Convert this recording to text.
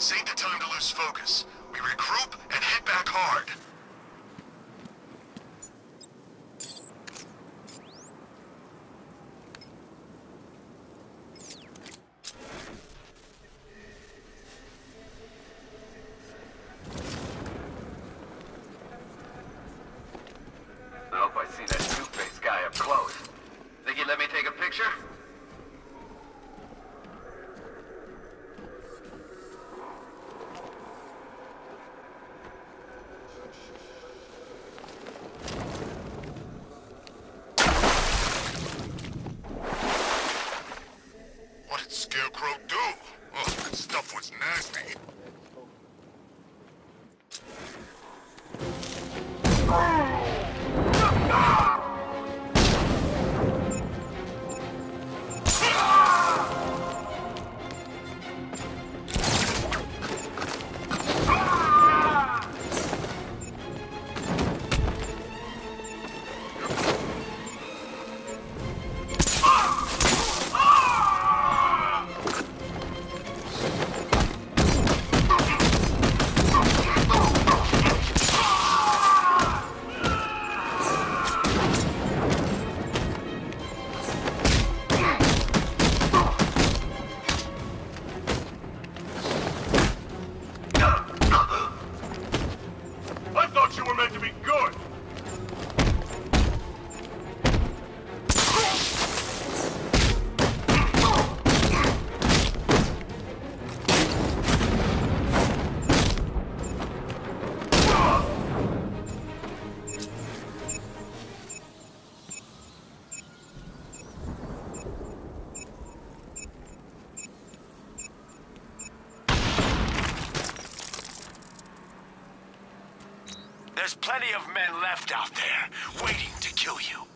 This ain't the time to lose focus. We regroup and hit back hard. Scarecrow do? There's plenty of men left out there, waiting to kill you.